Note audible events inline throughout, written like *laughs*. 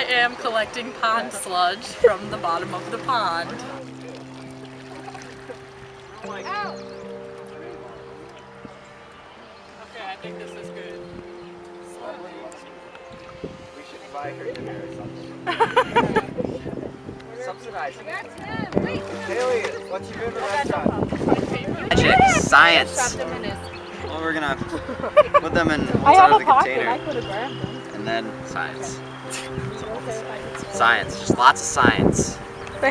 I am collecting pond sludge from the bottom of the pond. Ow. Okay, I think this is good. We should buy her dinner or something. Subsidizing. That's him. Wait. Haley, what's your favorite restaurant? Magic, science. Trapped him in his. Well, we're gonna put them in one I side have of a the pocket. container, I could have grabbed them. and then science. *laughs* Science, just lots of science. Uh,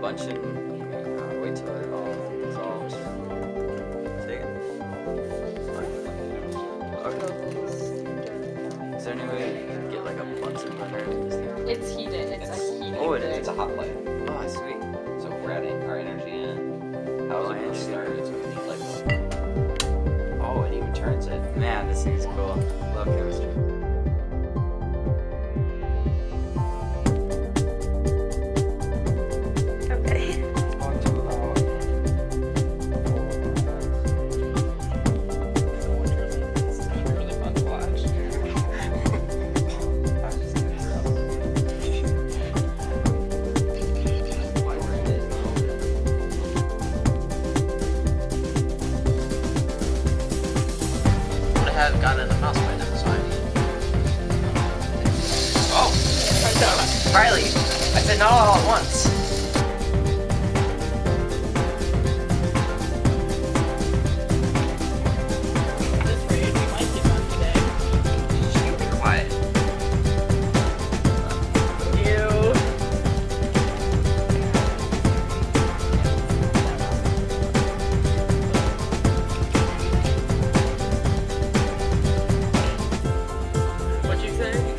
bunch in. Till it the mouse by so I Oh! Riley! I said not all at once. It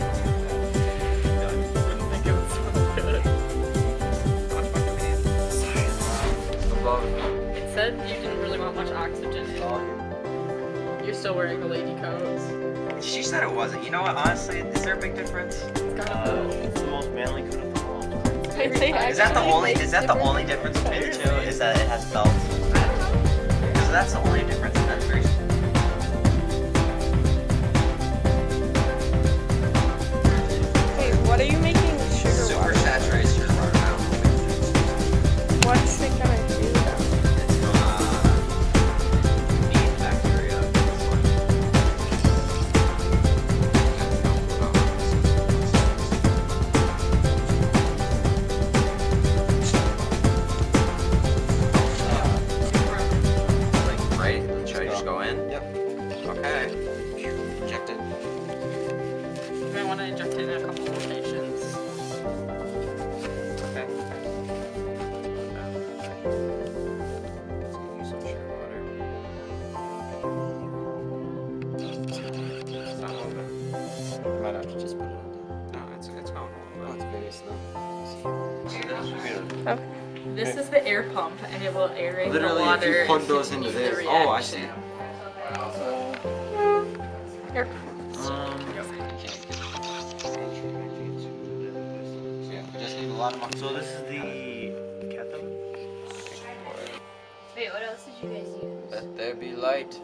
said you didn't really want much oxygen in. You're still wearing the lady coats. She said it wasn't. You know what? Honestly, is there a big difference? uh, it's the most manly coat of the world. Is that the only? Is that the only difference between the two? Is that it has belts? Because that's the only difference. That's very. In? Yep. Okay. Inject it. You might want to inject it in a couple locations. Okay. Let's give you some water. It's not moving. Might have to just put it on. No, it's it's going a Oh, it's bit. very slow. See this? Is the air pump, and it will aerate Literally, the if water. you plug those into this- oh, I reaction. Here. Um. Yeah, we just need a lot of mo- So this is the cathode? Wait, what else did you guys use? Let there be light.